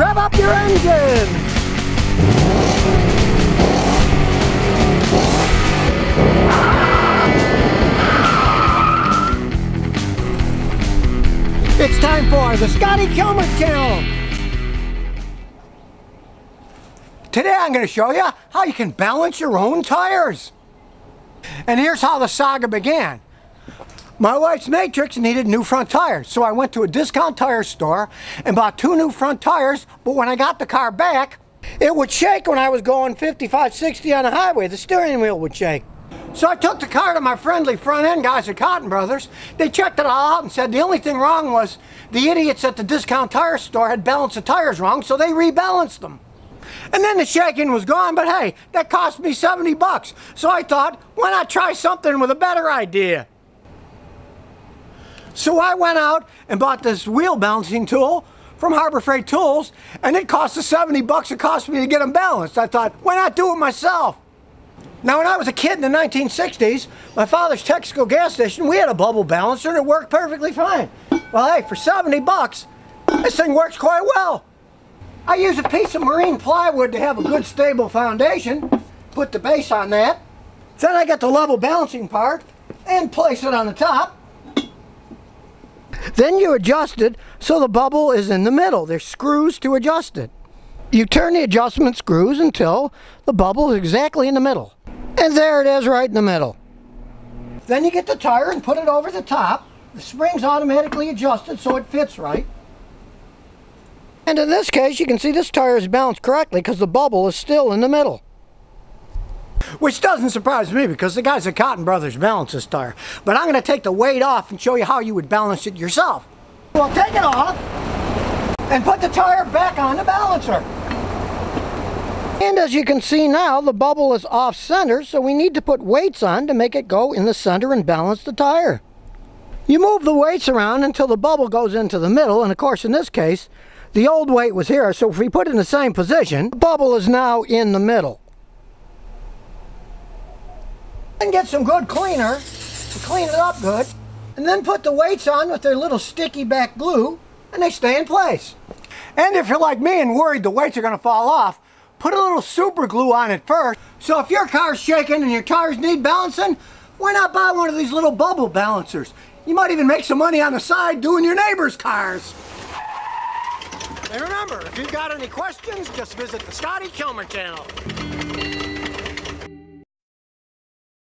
Rev up your engine! It's time for the Scotty Kilmer Channel. Today I'm going to show you how you can balance your own tires. And here's how the saga began. My wife's Matrix needed new front tires, so I went to a discount tire store and bought two new front tires, but when I got the car back, it would shake when I was going 55, 60 on the highway. The steering wheel would shake. So I took the car to my friendly front end guys at Cotton Brothers. They checked it all out and said the only thing wrong was the idiots at the discount tire store had balanced the tires wrong, so they rebalanced them. And then the shaking was gone, but hey, that cost me 70 bucks. So I thought, why not try something with a better idea? So I went out and bought this wheel balancing tool from Harbor Freight Tools, and it cost us 70 bucks it cost me to get them balanced. I thought, why not do it myself? Now, when I was a kid in the 1960s, my father's Texaco gas station, we had a bubble balancer and it worked perfectly fine. Well, hey, for 70 bucks, this thing works quite well. I use a piece of marine plywood to have a good stable foundation, put the base on that. Then I get the level balancing part and place it on the top. Then you adjust it so the bubble is in the middle. There's screws to adjust it. You turn the adjustment screws until the bubble is exactly in the middle. And there it is right in the middle. Then you get the tire and put it over the top. The spring's automatically adjusted so it fits right. And in this case, you can see this tire is balanced correctly because the bubble is still in the middle. Which doesn't surprise me because the guys a Cotton Brothers balance tire. But I'm going to take the weight off and show you how you would balance it yourself. Well, take it off and put the tire back on the balancer. And as you can see now, the bubble is off center, so we need to put weights on to make it go in the center and balance the tire. You move the weights around until the bubble goes into the middle, and of course in this case, the old weight was here, so if we put it in the same position, the bubble is now in the middle. And get some good cleaner to clean it up good, and then put the weights on with their little sticky back glue, and they stay in place. And if you're like me and worried the weights are going to fall off, put a little super glue on it first. So if your car's shaking and your tires need balancing, why not buy one of these little bubble balancers? You might even make some money on the side doing your neighbor's cars. And remember, if you've got any questions, just visit the Scotty Kilmer channel.